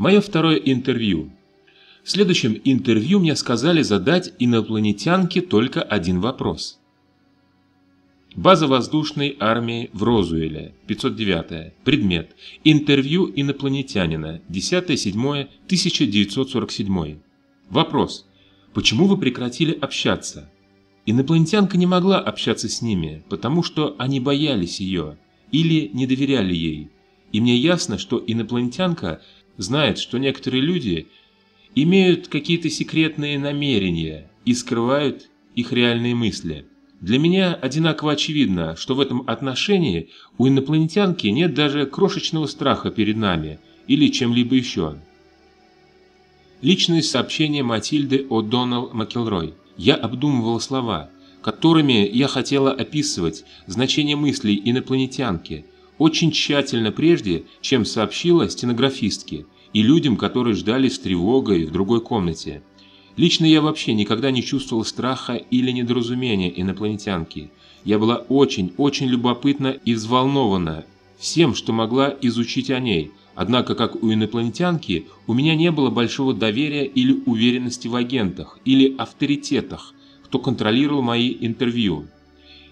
Мое второе интервью. В следующем интервью мне сказали задать инопланетянке только один вопрос. База воздушной армии в Розуэле, 509. Предмет. Интервью инопланетянина, 10.07.1947. Вопрос. Почему вы прекратили общаться? Инопланетянка не могла общаться с ними, потому что они боялись ее или не доверяли ей. И мне ясно, что инопланетянка знает, что некоторые люди имеют какие-то секретные намерения и скрывают их реальные мысли. Для меня одинаково очевидно, что в этом отношении у инопланетянки нет даже крошечного страха перед нами или чем-либо еще. Личные сообщения Матильды О'Доннелл Макелрой. Я обдумывал слова, которыми я хотела описывать значение мыслей инопланетянки, очень тщательно прежде, чем сообщила стенографистке и людям, которые ждали с тревогой в другой комнате. Лично я вообще никогда не чувствовал страха или недоразумения инопланетянки. Я была очень-очень любопытна и взволнована всем, что могла изучить о ней. Однако, как у инопланетянки, у меня не было большого доверия или уверенности в агентах или авторитетах, кто контролировал мои интервью.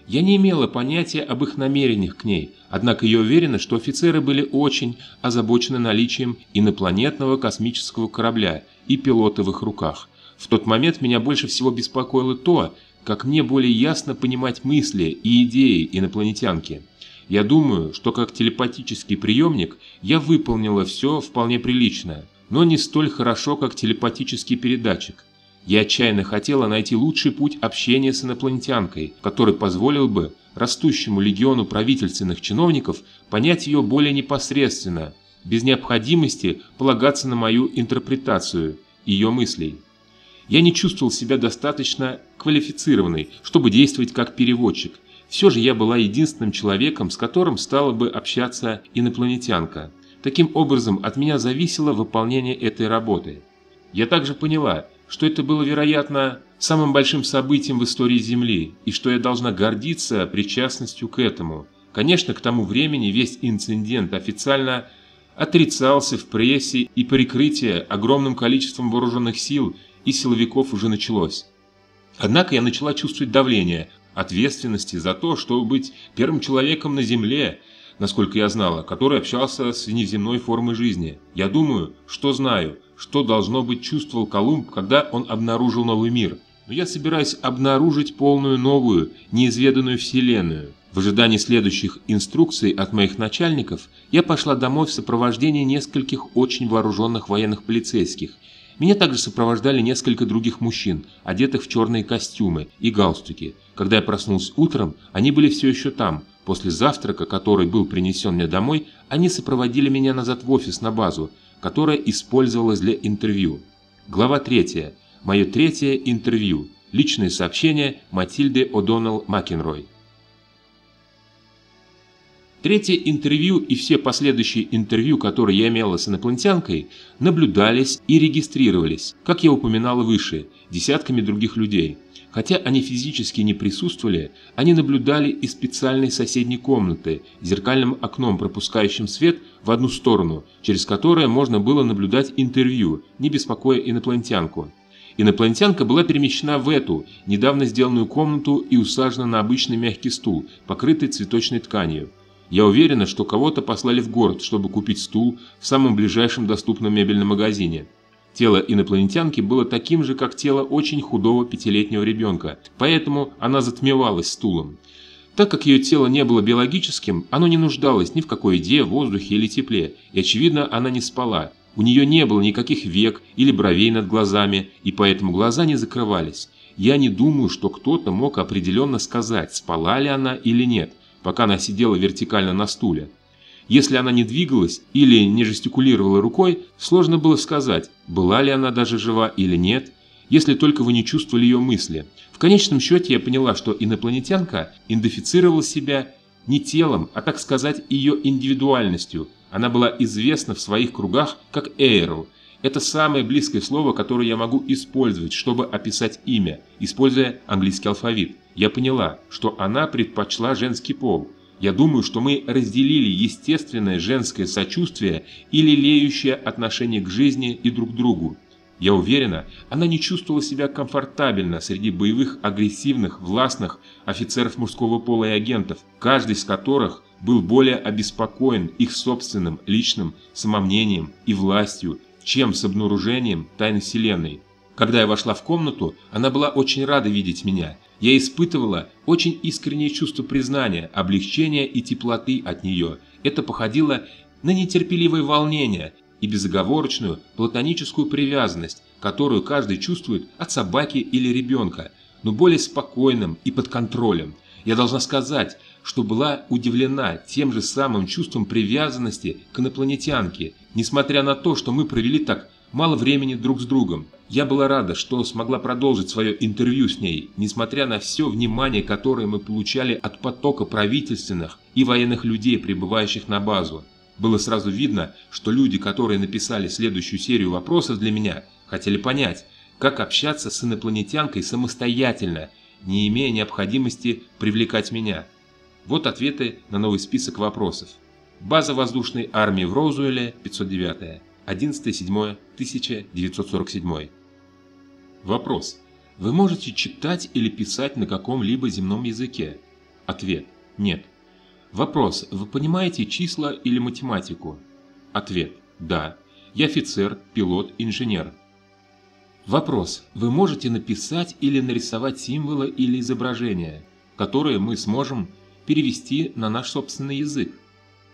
Я не имела понятия об их намерениях к ней, однако я уверена, что офицеры были очень озабочены наличием инопланетного космического корабля и пилота в их руках – в тот момент меня больше всего беспокоило то, как мне более ясно понимать мысли и идеи инопланетянки. Я думаю, что как телепатический приемник я выполнила все вполне прилично, но не столь хорошо, как телепатический передатчик. Я отчаянно хотела найти лучший путь общения с инопланетянкой, который позволил бы растущему легиону правительственных чиновников понять ее более непосредственно, без необходимости полагаться на мою интерпретацию ее мыслей. Я не чувствовал себя достаточно квалифицированной, чтобы действовать как переводчик. Все же я была единственным человеком, с которым стала бы общаться инопланетянка. Таким образом, от меня зависело выполнение этой работы. Я также поняла, что это было, вероятно, самым большим событием в истории Земли, и что я должна гордиться причастностью к этому. Конечно, к тому времени весь инцидент официально отрицался в прессе и прикрытие огромным количеством вооруженных сил – и силовиков уже началось. Однако я начала чувствовать давление, ответственности за то, чтобы быть первым человеком на Земле, насколько я знала, который общался с внеземной формой жизни. Я думаю, что знаю, что должно быть чувствовал Колумб, когда он обнаружил новый мир. Но я собираюсь обнаружить полную новую, неизведанную Вселенную. В ожидании следующих инструкций от моих начальников я пошла домой в сопровождении нескольких очень вооруженных военных полицейских – меня также сопровождали несколько других мужчин, одетых в черные костюмы и галстуки. Когда я проснулся утром, они были все еще там. После завтрака, который был принесен мне домой, они сопроводили меня назад в офис на базу, которая использовалась для интервью. Глава 3. Мое третье интервью. Личные сообщения Матильды О'Доннелл Макенрой. Третье интервью и все последующие интервью, которые я имела с инопланетянкой, наблюдались и регистрировались, как я упоминала выше, десятками других людей. Хотя они физически не присутствовали, они наблюдали из специальной соседней комнаты, зеркальным окном, пропускающим свет в одну сторону, через которое можно было наблюдать интервью, не беспокоя инопланетянку. Инопланетянка была перемещена в эту, недавно сделанную комнату и усажена на обычный мягкий стул, покрытый цветочной тканью. Я уверена, что кого-то послали в город, чтобы купить стул в самом ближайшем доступном мебельном магазине. Тело инопланетянки было таким же, как тело очень худого пятилетнего ребенка, поэтому она затмевалась стулом. Так как ее тело не было биологическим, оно не нуждалось ни в какой еде, воздухе или тепле, и очевидно, она не спала. У нее не было никаких век или бровей над глазами, и поэтому глаза не закрывались. Я не думаю, что кто-то мог определенно сказать, спала ли она или нет пока она сидела вертикально на стуле. Если она не двигалась или не жестикулировала рукой, сложно было сказать, была ли она даже жива или нет, если только вы не чувствовали ее мысли. В конечном счете я поняла, что инопланетянка идентифицировала себя не телом, а, так сказать, ее индивидуальностью. Она была известна в своих кругах как Эйрл. Это самое близкое слово, которое я могу использовать, чтобы описать имя, используя английский алфавит я поняла, что она предпочла женский пол. Я думаю, что мы разделили естественное женское сочувствие и лелеющее отношение к жизни и друг другу. Я уверена, она не чувствовала себя комфортабельно среди боевых, агрессивных, властных офицеров мужского пола и агентов, каждый из которых был более обеспокоен их собственным личным самомнением и властью, чем с обнаружением тайны Вселенной. Когда я вошла в комнату, она была очень рада видеть меня. Я испытывала очень искреннее чувство признания, облегчения и теплоты от нее. Это походило на нетерпеливое волнение и безоговорочную платоническую привязанность, которую каждый чувствует от собаки или ребенка, но более спокойным и под контролем. Я должна сказать, что была удивлена тем же самым чувством привязанности к инопланетянке, несмотря на то, что мы провели так мало времени друг с другом. Я была рада, что смогла продолжить свое интервью с ней, несмотря на все внимание, которое мы получали от потока правительственных и военных людей, прибывающих на базу. Было сразу видно, что люди, которые написали следующую серию вопросов для меня, хотели понять, как общаться с инопланетянкой самостоятельно, не имея необходимости привлекать меня. Вот ответы на новый список вопросов. База воздушной армии в Роузуэле, 509 11.07.1947. Вопрос. Вы можете читать или писать на каком-либо земном языке? Ответ. Нет. Вопрос. Вы понимаете числа или математику? Ответ. Да. Я офицер, пилот, инженер. Вопрос. Вы можете написать или нарисовать символы или изображения, которые мы сможем перевести на наш собственный язык?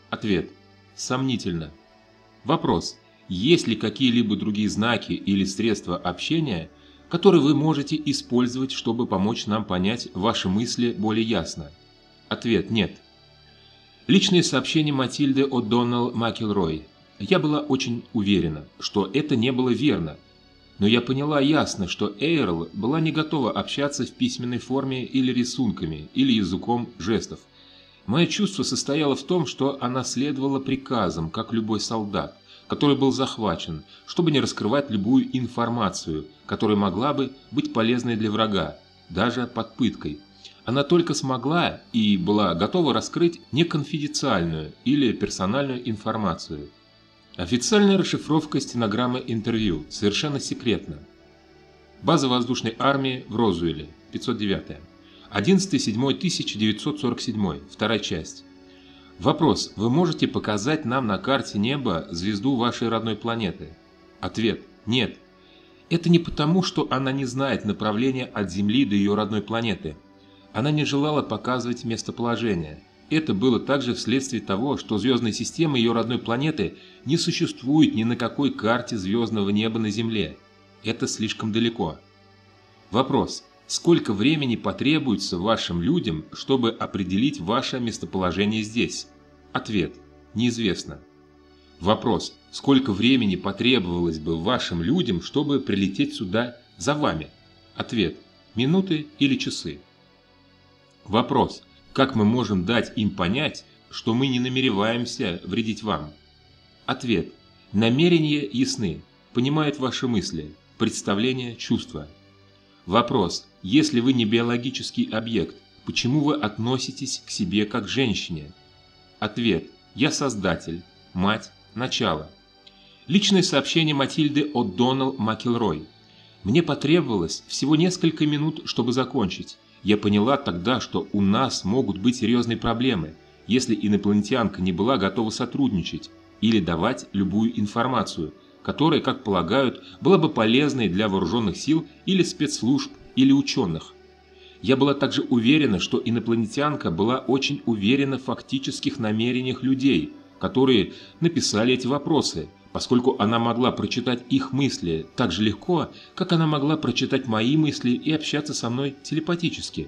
Ответ. Сомнительно. Вопрос. Есть ли какие-либо другие знаки или средства общения, которые вы можете использовать, чтобы помочь нам понять ваши мысли более ясно? Ответ – нет. Личные сообщения Матильды О'Доннелл Макелрой. Я была очень уверена, что это не было верно, но я поняла ясно, что Эйрл была не готова общаться в письменной форме или рисунками, или языком жестов. Мое чувство состояло в том, что она следовала приказам, как любой солдат который был захвачен, чтобы не раскрывать любую информацию, которая могла бы быть полезной для врага, даже под пыткой. Она только смогла и была готова раскрыть неконфиденциальную или персональную информацию. Официальная расшифровка стенограммы интервью совершенно секретна. База воздушной армии в Розуэле, 509 11.07.1947, вторая часть. Вопрос. Вы можете показать нам на карте неба звезду вашей родной планеты? Ответ. Нет. Это не потому, что она не знает направления от Земли до ее родной планеты. Она не желала показывать местоположение. Это было также вследствие того, что звездная система ее родной планеты не существует ни на какой карте звездного неба на Земле. Это слишком далеко. Вопрос. Сколько времени потребуется вашим людям, чтобы определить ваше местоположение здесь? Ответ. Неизвестно. Вопрос. Сколько времени потребовалось бы вашим людям, чтобы прилететь сюда за вами? Ответ. Минуты или часы? Вопрос. Как мы можем дать им понять, что мы не намереваемся вредить вам? Ответ. Намерения ясны, понимают ваши мысли, представления, чувства. Вопрос. Если вы не биологический объект, почему вы относитесь к себе как к женщине? Ответ. Я создатель, мать, начало. Личное сообщение Матильды от Доналл Макелрой. Мне потребовалось всего несколько минут, чтобы закончить. Я поняла тогда, что у нас могут быть серьезные проблемы, если инопланетянка не была готова сотрудничать или давать любую информацию – которая, как полагают, была бы полезной для вооруженных сил или спецслужб или ученых. Я была также уверена, что инопланетянка была очень уверена в фактических намерениях людей, которые написали эти вопросы, поскольку она могла прочитать их мысли так же легко, как она могла прочитать мои мысли и общаться со мной телепатически.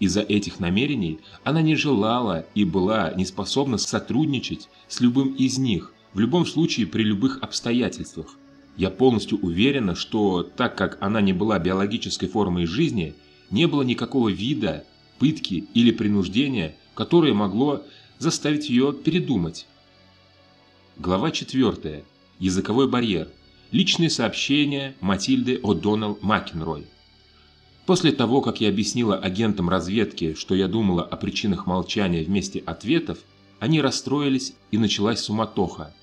Из-за этих намерений она не желала и была не способна сотрудничать с любым из них, в любом случае, при любых обстоятельствах. Я полностью уверена, что так как она не была биологической формой жизни, не было никакого вида, пытки или принуждения, которое могло заставить ее передумать. Глава 4. Языковой барьер. Личные сообщения Матильды О'Доннелл Макенрой. После того, как я объяснила агентам разведки, что я думала о причинах молчания вместе ответов, они расстроились и началась суматоха.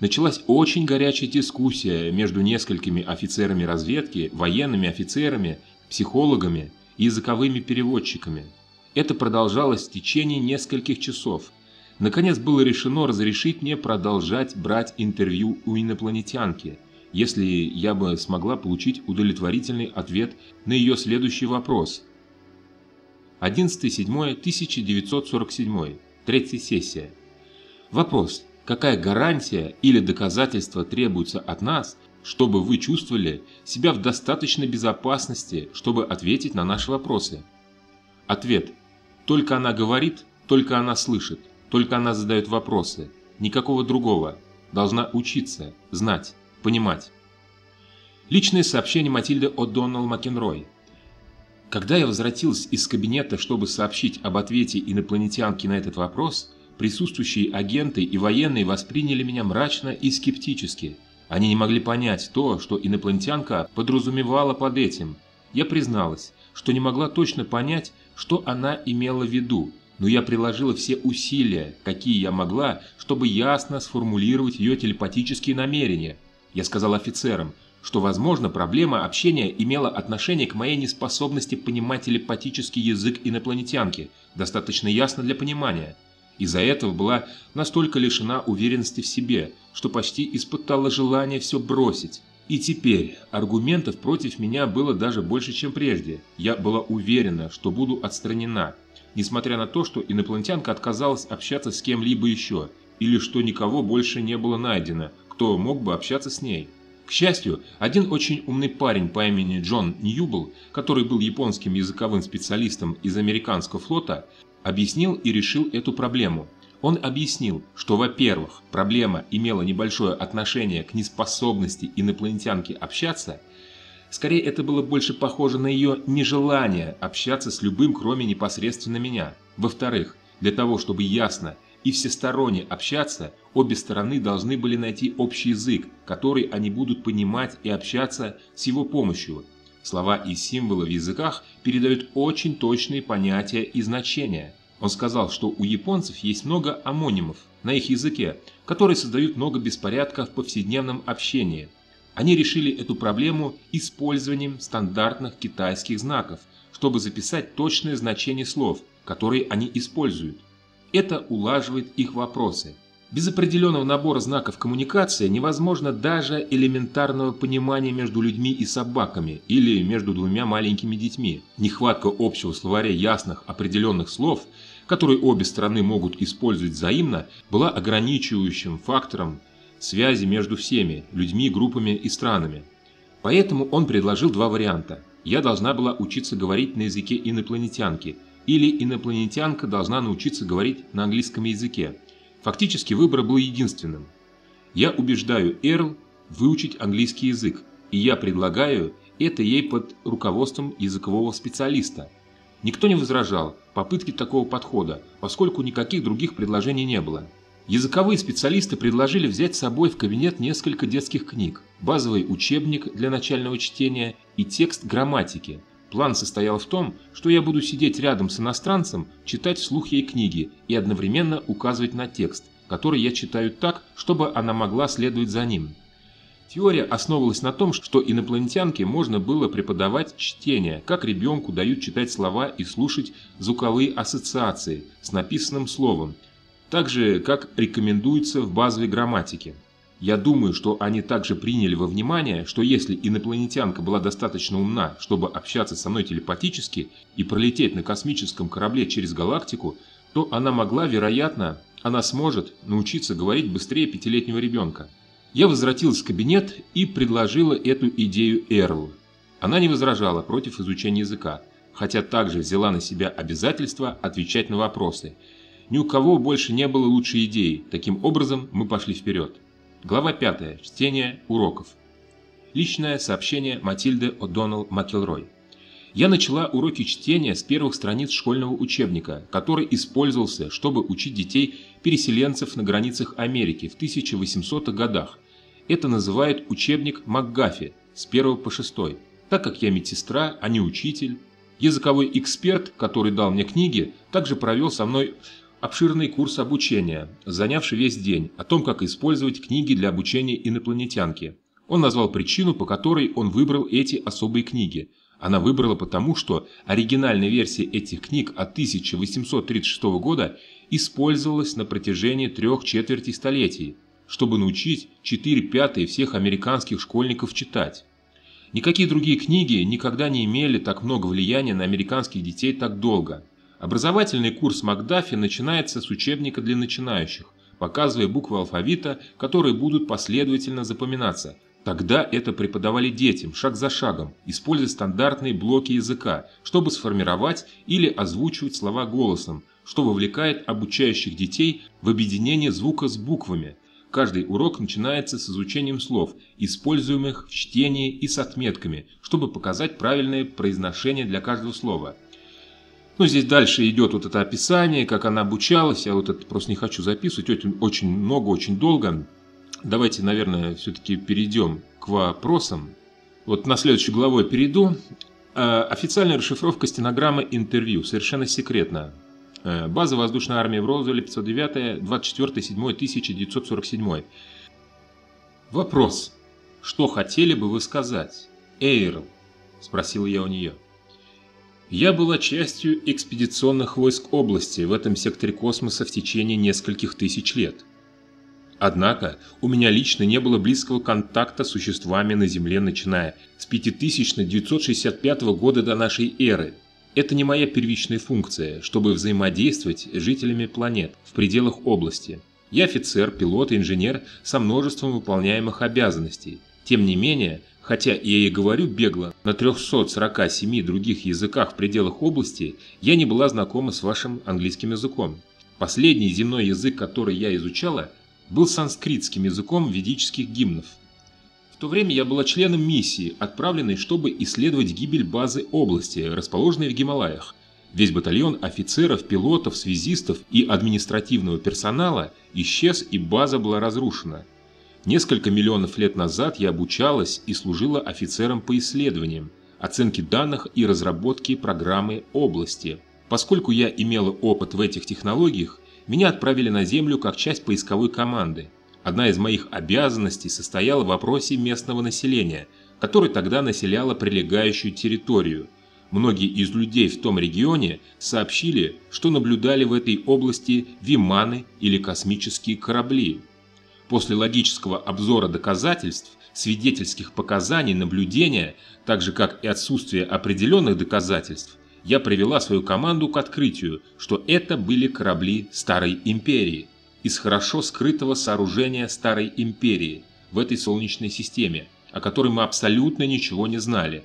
Началась очень горячая дискуссия между несколькими офицерами разведки, военными офицерами, психологами и языковыми переводчиками. Это продолжалось в течение нескольких часов. Наконец было решено разрешить мне продолжать брать интервью у инопланетянки, если я бы смогла получить удовлетворительный ответ на ее следующий вопрос. 11.07.1947. Третья сессия. Вопрос. Какая гарантия или доказательство требуется от нас, чтобы вы чувствовали себя в достаточной безопасности, чтобы ответить на наши вопросы? Ответ. Только она говорит, только она слышит, только она задает вопросы. Никакого другого. Должна учиться, знать, понимать. Личное сообщение Матильды О'Доннелл Макенрой. Когда я возвратился из кабинета, чтобы сообщить об ответе инопланетянки на этот вопрос, Присутствующие агенты и военные восприняли меня мрачно и скептически. Они не могли понять то, что инопланетянка подразумевала под этим. Я призналась, что не могла точно понять, что она имела в виду, но я приложила все усилия, какие я могла, чтобы ясно сформулировать ее телепатические намерения. Я сказал офицерам, что, возможно, проблема общения имела отношение к моей неспособности понимать телепатический язык инопланетянки, достаточно ясно для понимания. Из-за этого была настолько лишена уверенности в себе, что почти испытала желание все бросить. И теперь аргументов против меня было даже больше, чем прежде. Я была уверена, что буду отстранена, несмотря на то, что инопланетянка отказалась общаться с кем-либо еще, или что никого больше не было найдено, кто мог бы общаться с ней. К счастью, один очень умный парень по имени Джон Ньюбл, который был японским языковым специалистом из американского флота, объяснил и решил эту проблему. Он объяснил, что, во-первых, проблема имела небольшое отношение к неспособности инопланетянки общаться, скорее это было больше похоже на ее нежелание общаться с любым, кроме непосредственно меня. Во-вторых, для того, чтобы ясно и всесторонне общаться, обе стороны должны были найти общий язык, который они будут понимать и общаться с его помощью, Слова и символы в языках передают очень точные понятия и значения. Он сказал, что у японцев есть много амонимов на их языке, которые создают много беспорядка в повседневном общении. Они решили эту проблему использованием стандартных китайских знаков, чтобы записать точное значение слов, которые они используют. Это улаживает их вопросы. Без определенного набора знаков коммуникации невозможно даже элементарного понимания между людьми и собаками или между двумя маленькими детьми. Нехватка общего словаря ясных определенных слов, которые обе стороны могут использовать взаимно, была ограничивающим фактором связи между всеми людьми, группами и странами. Поэтому он предложил два варианта. Я должна была учиться говорить на языке инопланетянки, или инопланетянка должна научиться говорить на английском языке. Фактически выбор был единственным. Я убеждаю Эрл выучить английский язык, и я предлагаю это ей под руководством языкового специалиста. Никто не возражал попытке такого подхода, поскольку никаких других предложений не было. Языковые специалисты предложили взять с собой в кабинет несколько детских книг, базовый учебник для начального чтения и текст грамматики – План состоял в том, что я буду сидеть рядом с иностранцем, читать вслух ей книги и одновременно указывать на текст, который я читаю так, чтобы она могла следовать за ним. Теория основывалась на том, что инопланетянке можно было преподавать чтение, как ребенку дают читать слова и слушать звуковые ассоциации с написанным словом, так же, как рекомендуется в базовой грамматике. Я думаю, что они также приняли во внимание, что если инопланетянка была достаточно умна, чтобы общаться со мной телепатически и пролететь на космическом корабле через галактику, то она могла, вероятно, она сможет научиться говорить быстрее пятилетнего ребенка. Я возвратилась в кабинет и предложила эту идею Эрлу. Она не возражала против изучения языка, хотя также взяла на себя обязательство отвечать на вопросы. Ни у кого больше не было лучшей идеи, таким образом мы пошли вперед. Глава 5. Чтение уроков. Личное сообщение Матильды О'Доннелл Макелрой. Я начала уроки чтения с первых страниц школьного учебника, который использовался, чтобы учить детей-переселенцев на границах Америки в 1800-х годах. Это называют учебник МакГаффи с 1 по 6. Так как я медсестра, а не учитель, языковой эксперт, который дал мне книги, также провел со мной обширный курс обучения, занявший весь день, о том, как использовать книги для обучения инопланетянки. Он назвал причину, по которой он выбрал эти особые книги. Она выбрала потому, что оригинальная версия этих книг от 1836 года использовалась на протяжении трех четверти столетий, чтобы научить 4 пятые всех американских школьников читать. Никакие другие книги никогда не имели так много влияния на американских детей так долго. Образовательный курс Макдафи начинается с учебника для начинающих, показывая буквы алфавита, которые будут последовательно запоминаться, Тогда это преподавали детям, шаг за шагом, используя стандартные блоки языка, чтобы сформировать или озвучивать слова голосом, что вовлекает обучающих детей в объединение звука с буквами. Каждый урок начинается с изучением слов, используемых в чтении и с отметками, чтобы показать правильное произношение для каждого слова. Ну, здесь дальше идет вот это описание, как она обучалась, я вот это просто не хочу записывать, очень, очень много, очень долго давайте, наверное, все-таки перейдем к вопросам. Вот на следующую главу я перейду. Э, официальная расшифровка стенограммы интервью, совершенно секретно. Э, база воздушной армии в Розуэле, 509, 24.07.1947. Вопрос. Что хотели бы вы сказать? Эйрл, спросил я у нее. Я была частью экспедиционных войск области в этом секторе космоса в течение нескольких тысяч лет. Однако у меня лично не было близкого контакта с существами на Земле, начиная с 5965 года до нашей эры. Это не моя первичная функция, чтобы взаимодействовать с жителями планет в пределах области. Я офицер, пилот и инженер со множеством выполняемых обязанностей. Тем не менее, хотя я и говорю бегло на 347 других языках в пределах области, я не была знакома с вашим английским языком. Последний земной язык, который я изучала – был санскритским языком ведических гимнов. В то время я была членом миссии, отправленной, чтобы исследовать гибель базы области, расположенной в Гималаях. Весь батальон офицеров, пилотов, связистов и административного персонала исчез и база была разрушена. Несколько миллионов лет назад я обучалась и служила офицером по исследованиям, оценке данных и разработке программы области. Поскольку я имела опыт в этих технологиях, меня отправили на Землю как часть поисковой команды. Одна из моих обязанностей состояла в опросе местного населения, которое тогда населяло прилегающую территорию. Многие из людей в том регионе сообщили, что наблюдали в этой области виманы или космические корабли. После логического обзора доказательств, свидетельских показаний, наблюдения, так же как и отсутствие определенных доказательств, я привела свою команду к открытию, что это были корабли Старой Империи из хорошо скрытого сооружения Старой Империи в этой Солнечной системе, о которой мы абсолютно ничего не знали.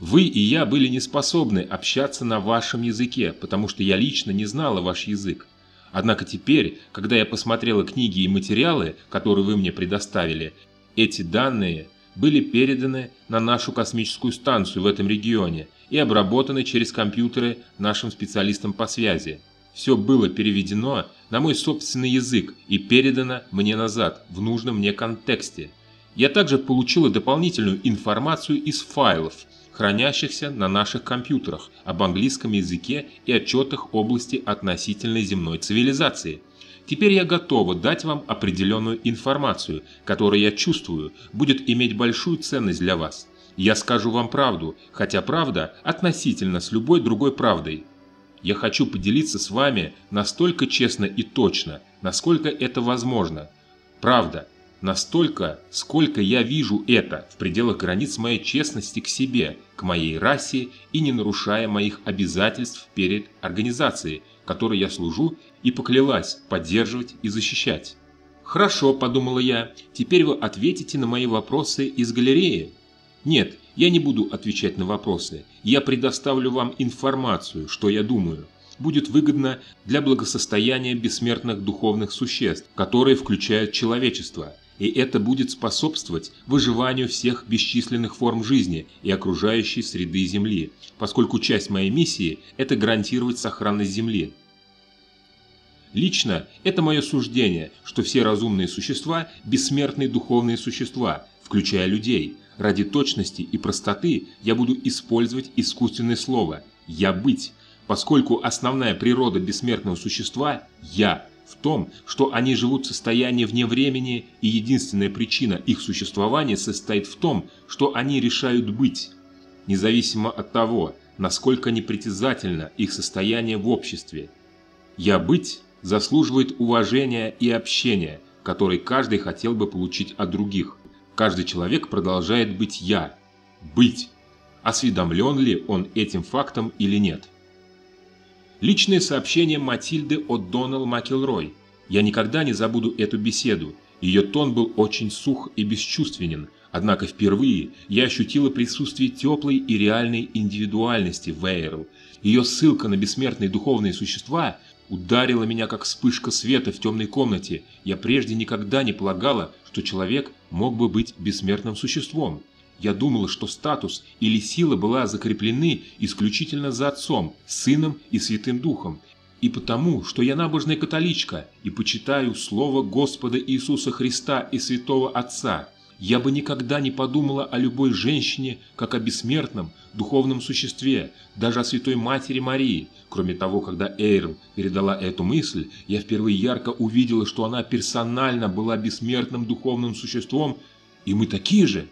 Вы и я были не способны общаться на вашем языке, потому что я лично не знала ваш язык. Однако теперь, когда я посмотрела книги и материалы, которые вы мне предоставили, эти данные были переданы на нашу космическую станцию в этом регионе и обработаны через компьютеры нашим специалистам по связи. Все было переведено на мой собственный язык и передано мне назад в нужном мне контексте. Я также получила дополнительную информацию из файлов, хранящихся на наших компьютерах об английском языке и отчетах области относительной земной цивилизации – Теперь я готова дать вам определенную информацию, которая, я чувствую, будет иметь большую ценность для вас. Я скажу вам правду, хотя правда относительно с любой другой правдой. Я хочу поделиться с вами настолько честно и точно, насколько это возможно. Правда, настолько, сколько я вижу это в пределах границ моей честности к себе, к моей расе и не нарушая моих обязательств перед организацией, которой я служу и поклялась поддерживать и защищать. «Хорошо», – подумала я, – «теперь вы ответите на мои вопросы из галереи». «Нет, я не буду отвечать на вопросы. Я предоставлю вам информацию, что я думаю. Будет выгодно для благосостояния бессмертных духовных существ, которые включают человечество. И это будет способствовать выживанию всех бесчисленных форм жизни и окружающей среды Земли, поскольку часть моей миссии – это гарантировать сохранность Земли. Лично это мое суждение, что все разумные существа – бессмертные духовные существа, включая людей, ради точности и простоты я буду использовать искусственное слово «я быть», поскольку основная природа бессмертного существа – «я», в том, что они живут в состоянии вне времени, и единственная причина их существования состоит в том, что они решают быть, независимо от того, насколько непритязательно их состояние в обществе. «Я быть» заслуживает уважения и общения, который каждый хотел бы получить от других. Каждый человек продолжает быть «я», быть, осведомлен ли он этим фактом или нет. Личное сообщение Матильды от Донал Макелрой. Я никогда не забуду эту беседу. Ее тон был очень сух и бесчувственен, однако впервые я ощутила присутствие теплой и реальной индивидуальности в Эйрл. Ее ссылка на бессмертные духовные существа ударила меня как вспышка света в темной комнате. Я прежде никогда не полагала, что человек мог бы быть бессмертным существом. Я думала, что статус или сила была закреплены исключительно за Отцом, Сыном и Святым Духом, и потому, что я набожная католичка и почитаю Слово Господа Иисуса Христа и Святого Отца, я бы никогда не подумала о любой женщине, как о бессмертном, духовном существе, даже о Святой Матери Марии. Кроме того, когда Эйрл передала эту мысль, я впервые ярко увидела, что она персонально была бессмертным духовным существом, и мы такие же.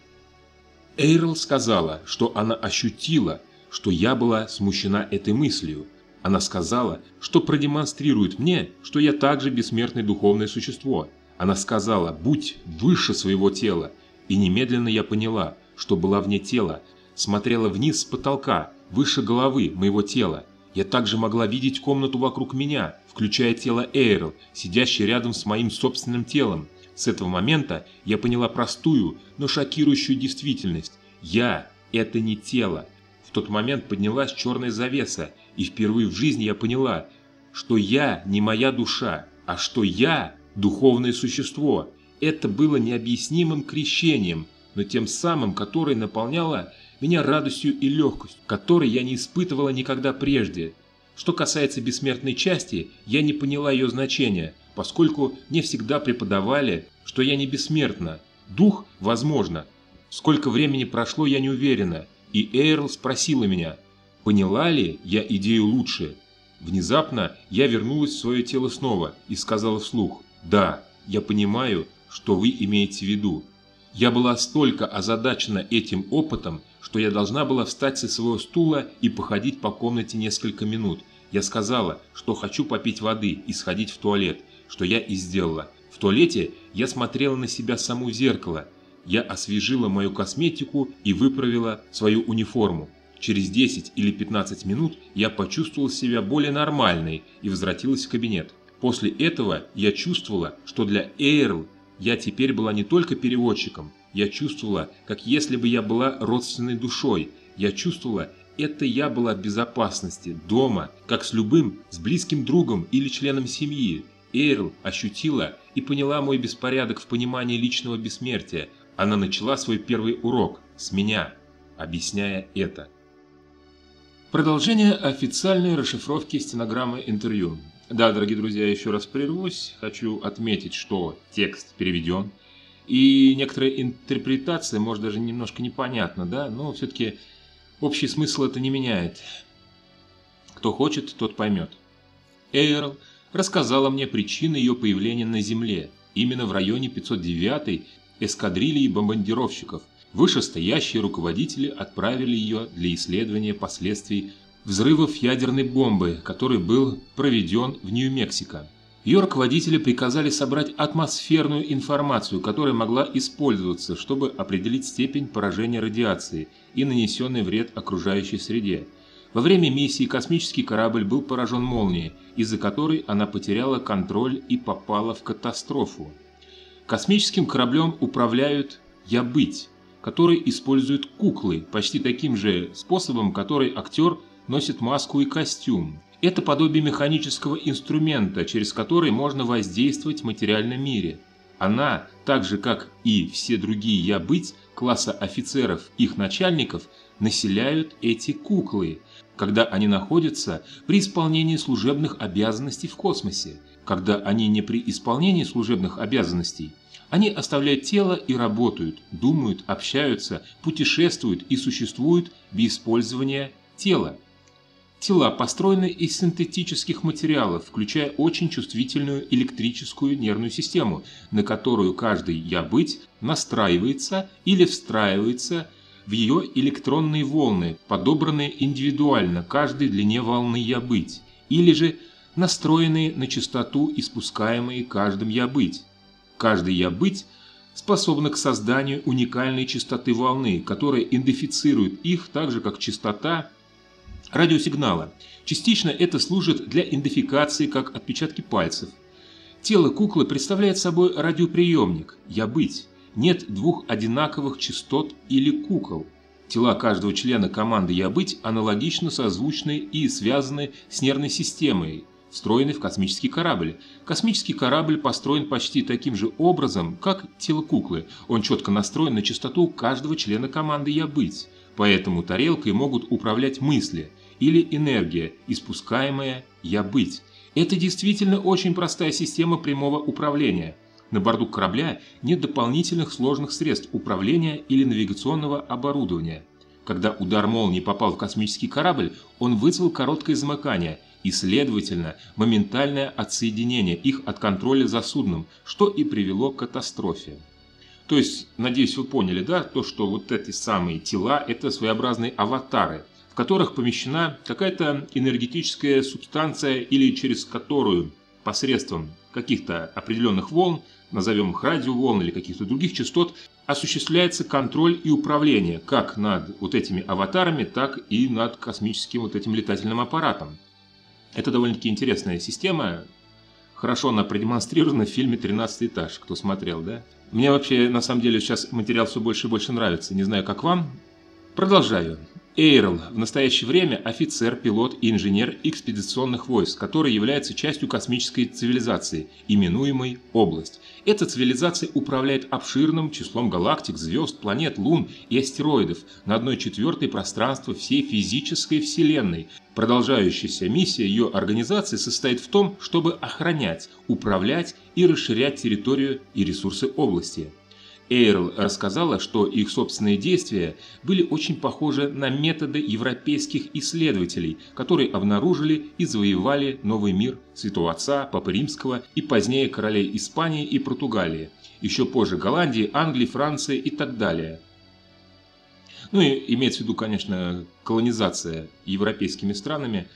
Эйрл сказала, что она ощутила, что я была смущена этой мыслью. Она сказала, что продемонстрирует мне, что я также бессмертное духовное существо. Она сказала «будь выше своего тела», и немедленно я поняла, что была вне тела, смотрела вниз с потолка, выше головы моего тела. Я также могла видеть комнату вокруг меня, включая тело Эйрл, сидящее рядом с моим собственным телом. С этого момента я поняла простую, но шокирующую действительность. Я – это не тело. В тот момент поднялась черная завеса, и впервые в жизни я поняла, что я не моя душа, а что я – духовное существо. Это было необъяснимым крещением, но тем самым, которое наполняло меня радостью и легкостью, которой я не испытывала никогда прежде. Что касается бессмертной части, я не поняла ее значения, поскольку мне всегда преподавали, что я не бессмертна. Дух, возможно. Сколько времени прошло, я не уверена, и Эйрл спросила меня, поняла ли я идею лучше. Внезапно я вернулась в свое тело снова и сказала вслух, «Да, я понимаю, что вы имеете в виду». Я была столько озадачена этим опытом, что я должна была встать со своего стула и походить по комнате несколько минут. Я сказала, что хочу попить воды и сходить в туалет, что я и сделала. В туалете я смотрела на себя саму в зеркало. Я освежила мою косметику и выправила свою униформу. Через 10 или 15 минут я почувствовала себя более нормальной и возвратилась в кабинет. После этого я чувствовала, что для Эйрл я теперь была не только переводчиком, я чувствовала, как если бы я была родственной душой. Я чувствовала, это я была в безопасности, дома, как с любым, с близким другом или членом семьи. Эйрл ощутила и поняла мой беспорядок в понимании личного бессмертия. Она начала свой первый урок с меня, объясняя это. Продолжение официальной расшифровки стенограммы интервью. Да, дорогие друзья, еще раз прервусь. Хочу отметить, что текст переведен. И некоторая интерпретация, может, даже немножко непонятна, да, но все-таки общий смысл это не меняет. Кто хочет, тот поймет. Эйрл рассказала мне причины ее появления на Земле, именно в районе 509-й эскадрильи бомбардировщиков. Вышестоящие руководители отправили ее для исследования последствий взрывов ядерной бомбы, который был проведен в Нью-Мексико. Ее руководители приказали собрать атмосферную информацию, которая могла использоваться, чтобы определить степень поражения радиации и нанесенный вред окружающей среде. Во время миссии космический корабль был поражен молнией, из-за которой она потеряла контроль и попала в катастрофу. Космическим кораблем управляют «Я-быть», который использует куклы почти таким же способом, который актер – носит маску и костюм. Это подобие механического инструмента, через который можно воздействовать в материальном мире. Она, так же как и все другие «я-быть» класса офицеров, их начальников, населяют эти куклы, когда они находятся при исполнении служебных обязанностей в космосе. Когда они не при исполнении служебных обязанностей, Они оставляют тело и работают, думают, общаются, путешествуют и существуют без использования тела. Тела построены из синтетических материалов, включая очень чувствительную электрическую нервную систему, на которую каждый «я-быть» настраивается или встраивается в ее электронные волны, подобранные индивидуально каждой длине волны «я-быть», или же настроенные на частоту, испускаемые каждым «я-быть». Каждый «я-быть» способна к созданию уникальной частоты волны, которая идентифицирует их так же, как частота радиосигнала. Частично это служит для идентификации как отпечатки пальцев. Тело куклы представляет собой радиоприемник «Я быть». Нет двух одинаковых частот или кукол. Тела каждого члена команды «Я быть» аналогично созвучны и связаны с нервной системой, встроенной в космический корабль. Космический корабль построен почти таким же образом, как тело куклы. Он четко настроен на частоту каждого члена команды «Я быть». Поэтому тарелкой могут управлять мысли или энергия, испускаемая «я быть». Это действительно очень простая система прямого управления. На борту корабля нет дополнительных сложных средств управления или навигационного оборудования. Когда удар молнии попал в космический корабль, он вызвал короткое замыкание и, следовательно, моментальное отсоединение их от контроля за судном, что и привело к катастрофе. То есть, надеюсь, вы поняли, да, то, что вот эти самые тела – это своеобразные аватары, в которых помещена какая-то энергетическая субстанция или через которую посредством каких-то определенных волн, назовем их радиоволн или каких-то других частот, осуществляется контроль и управление как над вот этими аватарами, так и над космическим вот этим летательным аппаратом. Это довольно-таки интересная система, хорошо она продемонстрирована в фильме «13 этаж», кто смотрел, да? Мне вообще, на самом деле, сейчас материал все больше и больше нравится. Не знаю, как вам. Продолжаю. Эйрл в настоящее время офицер, пилот и инженер экспедиционных войск, который является частью космической цивилизации, именуемой «Область». Эта цивилизация управляет обширным числом галактик, звезд, планет, лун и астероидов на одной четвертой пространства всей физической Вселенной. Продолжающаяся миссия ее организации состоит в том, чтобы охранять, управлять и расширять территорию и ресурсы области. Эйрл рассказала, что их собственные действия были очень похожи на методы европейских исследователей, которые обнаружили и завоевали новый мир Святого Отца, Папы Римского и позднее королей Испании и Португалии, еще позже Голландии, Англии, Франции и так далее. Ну и имеется в виду, конечно, колонизация европейскими странами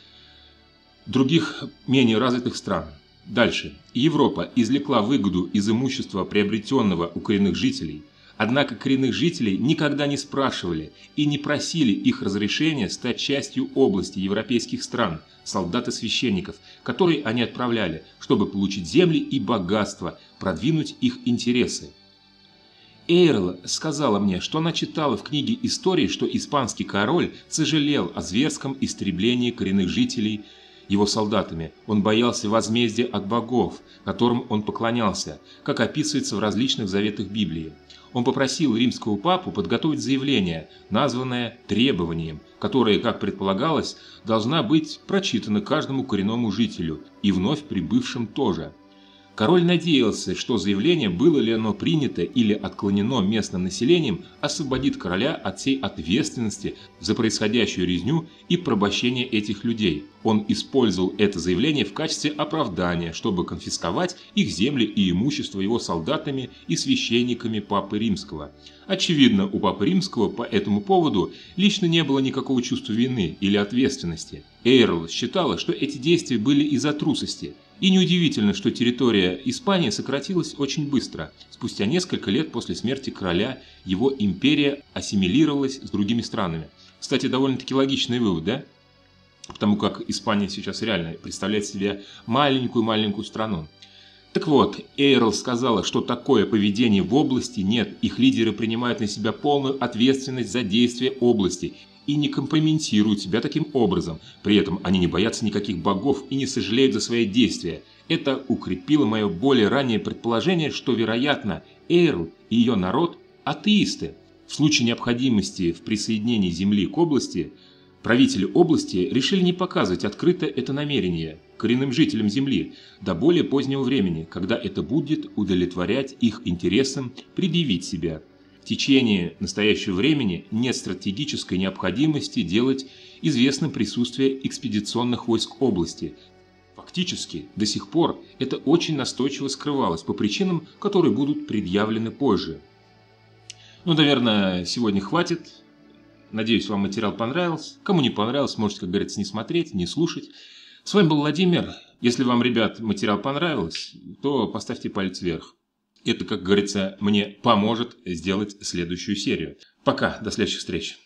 других менее развитых стран – Дальше. Европа извлекла выгоду из имущества, приобретенного у коренных жителей. Однако коренных жителей никогда не спрашивали и не просили их разрешения стать частью области европейских стран, солдат и священников, которые они отправляли, чтобы получить земли и богатство, продвинуть их интересы. Эйрла сказала мне, что она читала в книге истории, что испанский король сожалел о зверском истреблении коренных жителей его солдатами. Он боялся возмездия от богов, которым он поклонялся, как описывается в различных заветах Библии. Он попросил римского папу подготовить заявление, названное требованием, которое, как предполагалось, должна быть прочитана каждому коренному жителю и вновь прибывшим тоже – Король надеялся, что заявление, было ли оно принято или отклонено местным населением, освободит короля от всей ответственности за происходящую резню и порабощение этих людей. Он использовал это заявление в качестве оправдания, чтобы конфисковать их земли и имущество его солдатами и священниками Папы Римского. Очевидно, у Папы Римского по этому поводу лично не было никакого чувства вины или ответственности. Эйрл считала, что эти действия были из-за трусости – и неудивительно, что территория Испании сократилась очень быстро. Спустя несколько лет после смерти короля его империя ассимилировалась с другими странами. Кстати, довольно-таки логичный вывод, да? Потому как Испания сейчас реально представляет себе маленькую-маленькую страну. Так вот, Эйрл сказала, что такое поведение в области нет, их лидеры принимают на себя полную ответственность за действия области и не компрометируют себя таким образом. При этом они не боятся никаких богов и не сожалеют за свои действия. Это укрепило мое более раннее предположение, что, вероятно, Эйрл и ее народ – атеисты. В случае необходимости в присоединении земли к области, правители области решили не показывать открыто это намерение. коренным жителям Земли до более позднего времени, когда это будет удовлетворять их интересам предъявить себя. Течение настоящего времени нет стратегической необходимости делать известным присутствие экспедиционных войск области. Фактически, до сих пор это очень настойчиво скрывалось по причинам, которые будут предъявлены позже. Ну, наверное, сегодня хватит. Надеюсь, вам материал понравился. Кому не понравился, можете, как говорится, не смотреть, не слушать. С вами был Владимир. Если вам, ребят, материал понравился, то поставьте палец вверх. Это, как говорится, мне поможет сделать следующую серию. Пока, до следующих встреч.